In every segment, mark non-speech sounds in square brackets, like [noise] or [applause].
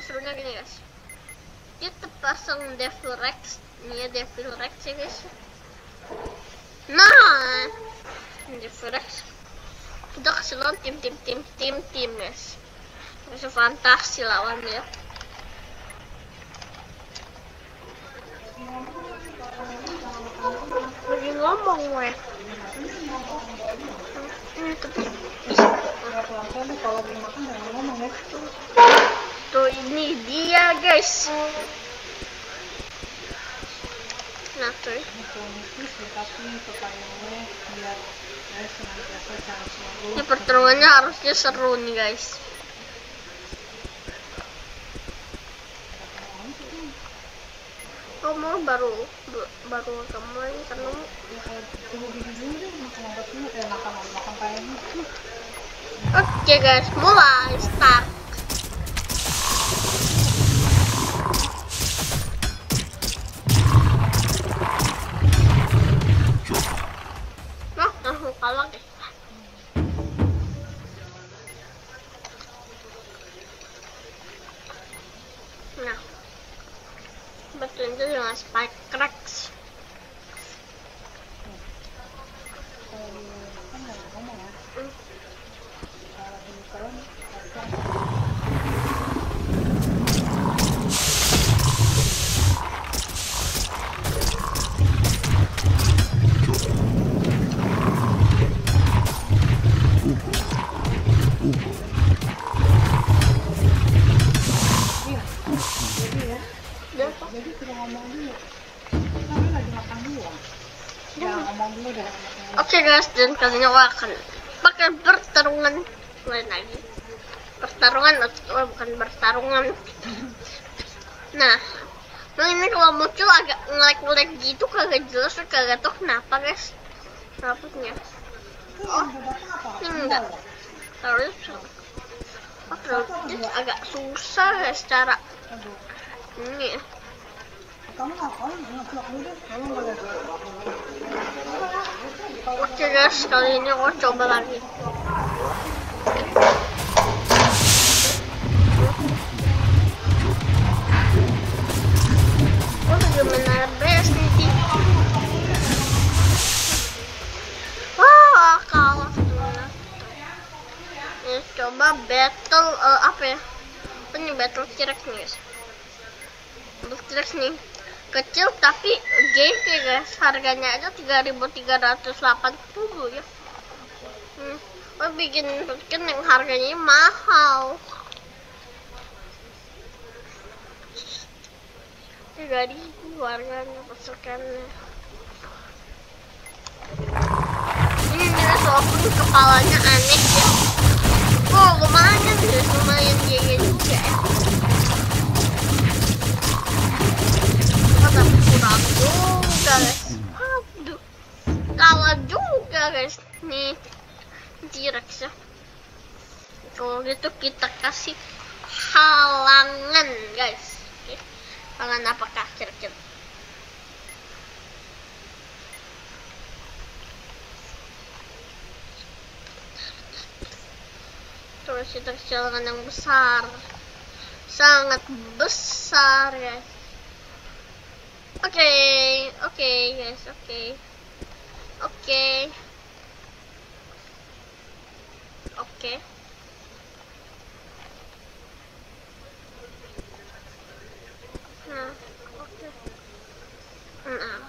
Serunya gini guys Kita pasang Devil Rex Ini ya Devil Rex ya guys Nah Devil Rex Kita kasih lawan tim tim tim tim tim guys masih fantasi lawan ya. Lagi ngomong. Ini tapi kalau belum makan jangan ngomong ya. Tuh ini dia guys. Nah Ini pertarungannya harusnya seru nih guys. Kamu baru baru kamu ini kan kamu ya kalau tunggu gini iya jadi ya. Udah, jadi sudah ngomong ya Oke guys, dan kali ini aku akan pakai pertarungan lain lagi. Pertarungan oh, bukan pertarungan. Nah, nah ini kalau muncul agak ngelek-ngelek gitu kagak jelas, kagak tahu kenapa guys. Rambutnya. oh Ini enggak. Oh, ini agak susah guys cara aduh ini. Oke ini coba lagi. Oh, sebenarnya. Nih, coba battle eh, apa ya? Nih battle T-Rex nih? Battle T-Rex nih kecil tapi GG guys. Harganya aja 3380 ya. Hmm. oh, bikin bikin yang harganya mahal. Tiga ribu harganya pasukannya. Ini dia walaupun kepalanya aneh ya. Oh lumayan guys. Lumayan GG juga ya kurang juga guys aduh juga guys nih T-Rex kalau gitu kita kasih halangan guys Oke. halangan apakah kira-kira terus kita halangan yang besar sangat besar guys Oke, oke guys, oke. Oke. Oke. Nah, oke. Nah.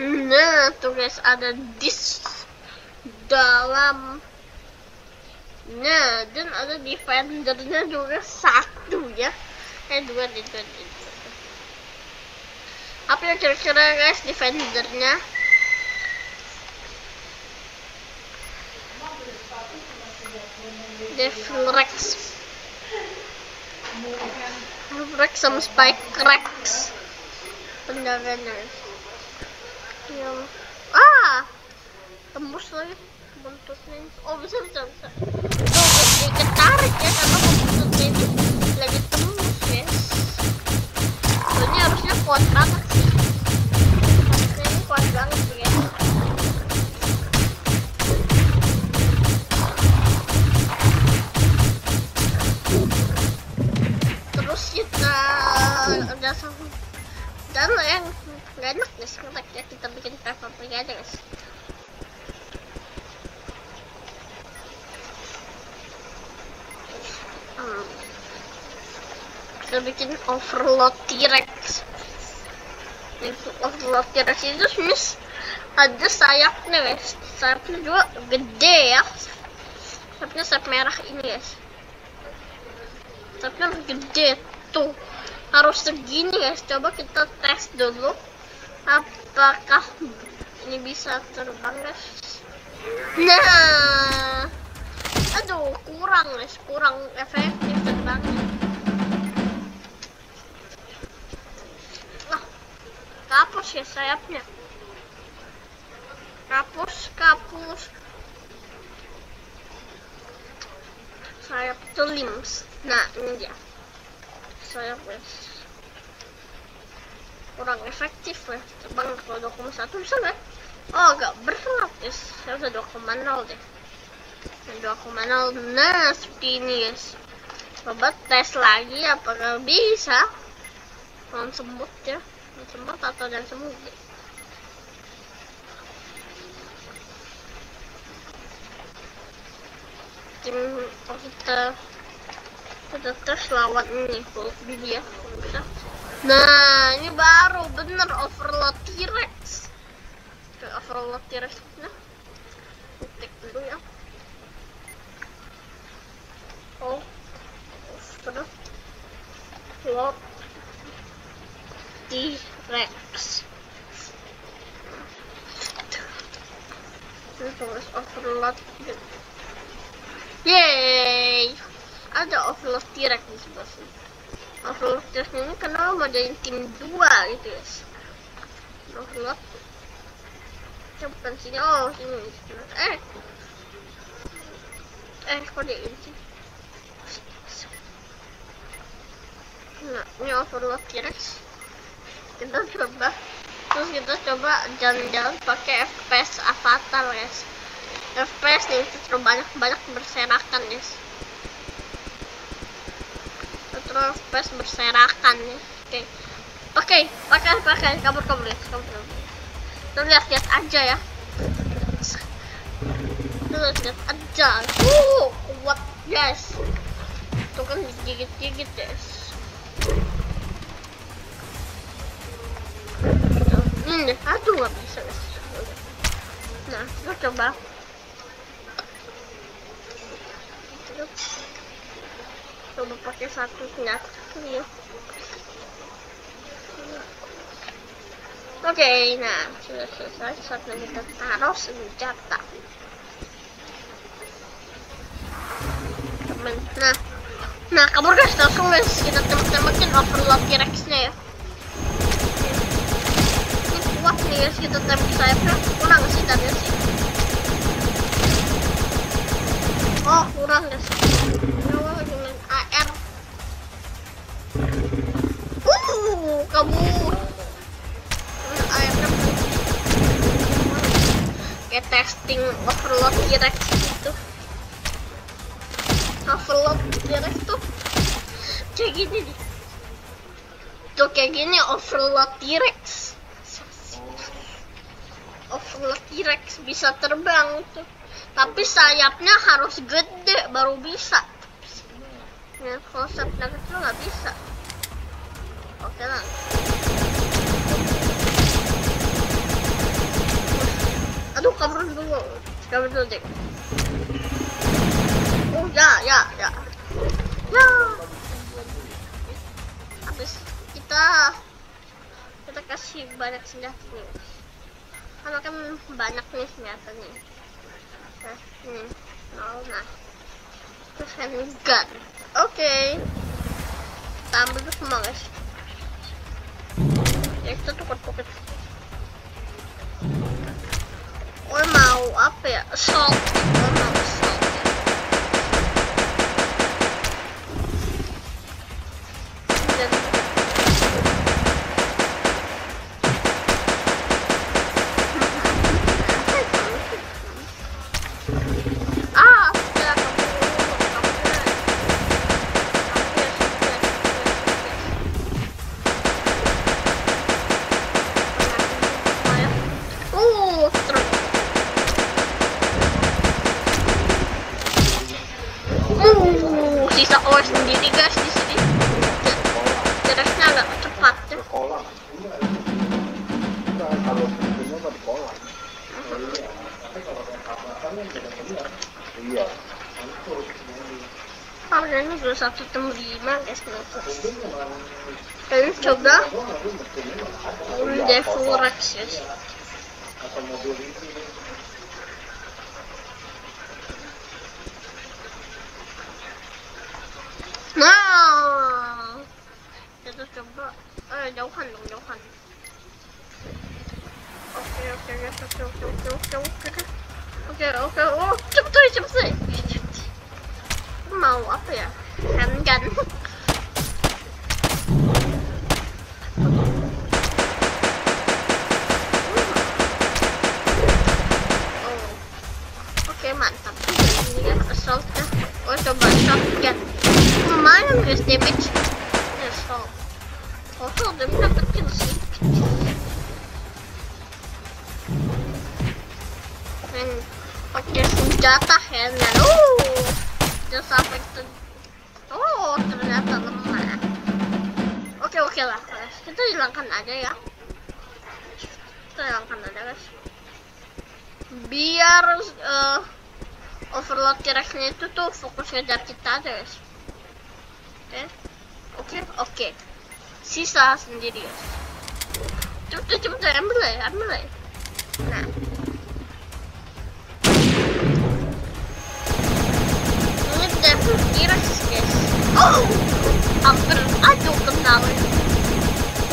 Nah, tuh guys ada dis dalam Nah, dan ada defendernya juga satu ya eh dua deh dua dua. apa ya kira-kira guys defendernya? Devil Rex. Sama Spike Rex. Pendaganya yang ah! Tembus lagi. Buntutnya oh bisa bisa bisa. Tuh sedikit tarik ya karena buntutnya ini lagi kuat banget. Sih ini kuat banget sih guys. Terus kita udah sama dan yang nggak enak guys. Ya kita bikin cover aja guys. Hmm. kita bikin overload T-Rex overload T-Rex itu sebenarnya ada sayapnya guys. Sayapnya juga gede ya. Sayapnya sayap merah ini guys. Sayapnya gede tuh. Harus segini guys. Coba kita tes dulu. Apakah ini bisa terbang guys? Nah. Aduh kurang guys. Kurang efektif terbangnya kapus ya sayapnya. Kapus kapus. Sayap tuh limbs nah ini dia. Sayap guys kurang efektif ya. Terbang kalau 2,1 bisa nggak oh nggak berat guys saya udah 2,0 deh. 2,0 nah seperti ini guys. Coba tes lagi apakah bisa. Non semut ya non semut atau dan semut deh. tim kita kita tes lawan ini Hulk dulu ya. Bisa. Nah ini baru bener overload T-Rex. Overload T-Rex. Nah ketik dulu ya. Oh overload T-Rex. Ini overload. Ada overload T-Rex di sebelah sini. Overload T-Rex ini kenapa mau jadi tim dua gitu ya overload. Ya bukan sini. Oh sini eh! Eh kok dia ini sih? Nah ini overload T-Rex kita coba. Terus kita coba jalan-jalan pakai FPS avatar guys. FPS nih terus banyak banyak berserakan guys. Terus FPS berserakan ya. Oke. Oke pakai pakai. Kabur kabur guys. Kabur kabur. Lihat lihat aja ya. Terus lihat aja. Uh kuat guys. Tuh kan digigit gigit guys ini aduh nggak bisa nah kita coba. Coba pakai satu senjata ya oke nah sudah selesai. Saatnya kita taruh senjata. Temen. Nah nah kabur guys langsung guys kita tembak-tembakin overload T-Rex nya ya ini kuat nih guys kita tembak sayapnya kurang sih tadi sih. Oh kurang guys Kenapa dengan AR uh kabur. AR kayak testing overload T-Rex gitu. Overload T-Rex tuh kayak gini tuh kayak gini overload T-Rex overload T-Rex bisa terbang tuh. Tapi sayapnya harus gede baru bisa. Ya kalau sayapnya kecil nggak bisa. Oke lah. Aduh kabur dulu. Kabur dulu deh oh ya ya ya. Ya. Habis kita kita kasih banyak senjata nih karena kan banyak nih senjatanya nah ini mau nah terus oke. Okay. ambil tuh semua guys. Ya tukar oh mau apa ya? Assault gue mau iya Harganya dua satu temu lima guys. Kalian coba Devil Rex guys. Nah, kita coba. Eh, jauhan dong, jauhan. Oke, oke, guys, oke, oke, oke, oke, ok ok 了哦这不对这不对这个猫我不要看看 Oke, lah. guys. Kita hilangkan aja ya. Kita hilangkan aja guys. Biar eh, overload T-Rex-nya itu tuh fokus ngejar kita aja guys. Oke, oke, oke. Sisa sendiri guys. Cepet, cepet, ambil ya, ambil ya. Nah. Ini T-Rex guys. Oh, hampir aduh kenal.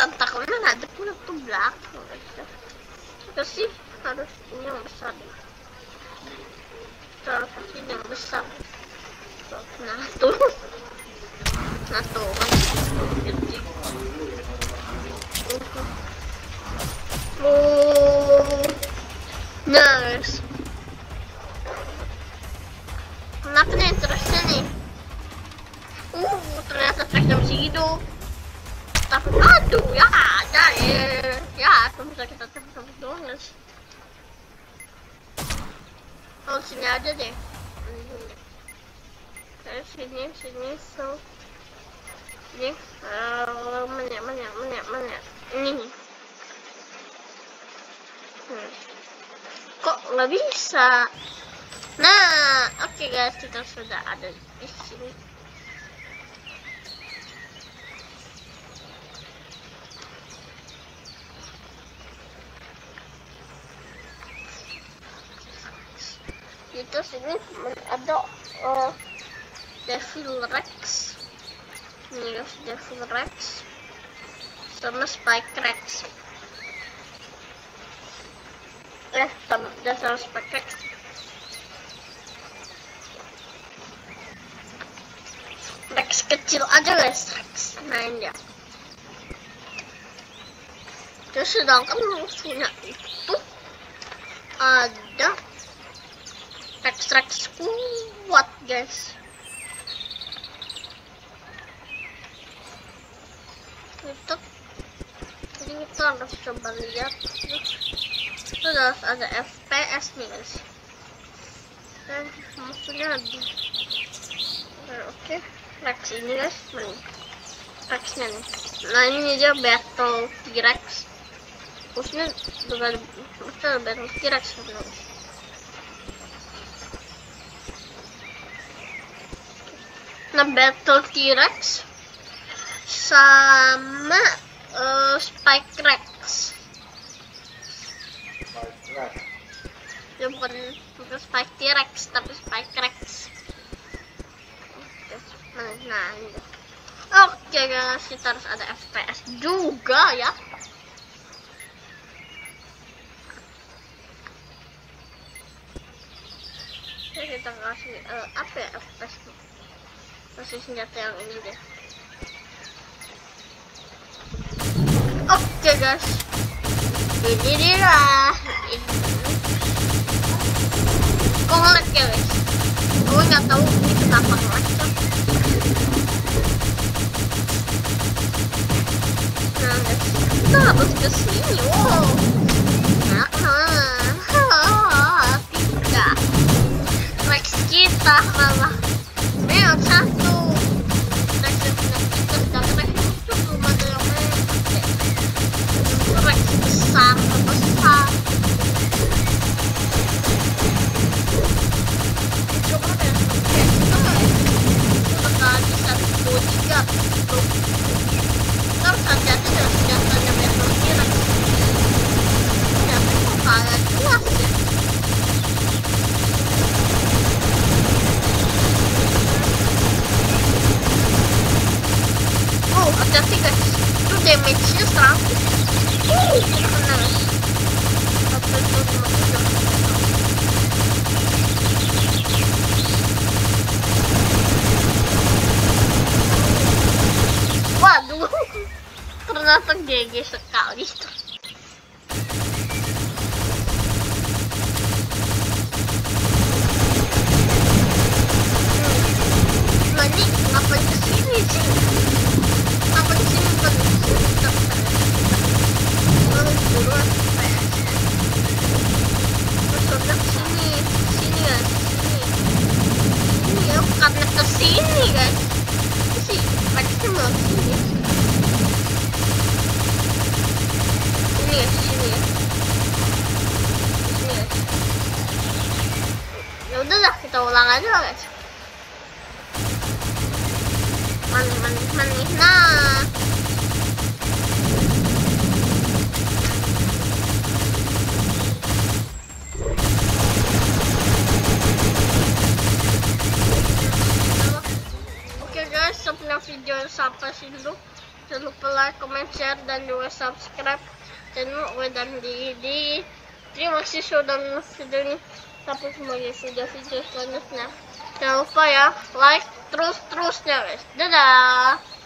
Oh. Tentakelnya ada pun ke belakang. guys. Terus sih harus ini yang besar deh nggak bisa? Nah, oke guys kita sudah ada di sini. itu sini ada uh, Devil Rex ini Devil Rex sama Spike Rex eh sama dan sama Spike Rex Rex kecil aja guys. Rex main dia. Terus sedangkan musuhnya itu ada Rex-Rex kuat guys. Itu jadi kita harus coba lihat itu harus ada FPS guys. Dan musuhnya ada Nah, oke. Rex ini guys. Mana Rex-nya nih. Nah ini dia battle T-Rex. Musuhnya bukan betul battle T-Rex sebenarnya. Nge-battle T-Rex sama eh, Spike Rex. Nah, Ya bukan bukan Spike T-Rex tapi Spike Rex. Nah, nah ini. Oke guys, kita harus ada FPS juga ya. Oke, kita kasih eh, apa ya FPS kasih senjata yang ini deh. Oke guys, ini dia. Ini. Kok ngelag ya guys? Gue nggak tahu ini kenapa ngelag tuh. Nah guys, kita harus ke sini. Wow. Nah, nah, tidak. Rex kita malah. Memang satu. Rex yang punya kita dan Rex itu belum ada yang pakai. Rex besar, besar. Coba deh, oke, kita bakal bisa bodyguard tuh. Ntar senjata dan senjatanya Battle T-Rex. Senjata kok kagak jelas ya. Oh, hati-hati guys. Itu damage-nya 100. Uh, kena guys. Satu, dua, lima, tujuh. Waduh, [laughs] ternyata GG sekali ini ngapain ke sini sih? Ngapain ke sini bukan ke sini? Bentar, bentar. Lalu buruan FPS. Terus udah ke sini, sini guys, sini. Ini ya, karena ke sini guys. Sih, Rexnya mau ke sini. Sini ya, sini ya. Sini ya. Ya udah lah, kita ulang aja lah guys. Manih, manih, manih. Nah. Oke guys, sampai video sampai sini dulu. Jangan lupa like, comment, share, dan juga subscribe channel gue dan di, Terima kasih sudah nonton video ini. Sampai semuanya video-video selanjutnya. Jangan lupa ya, like terus-terusnya guys. Dadah!